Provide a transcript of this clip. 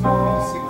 Six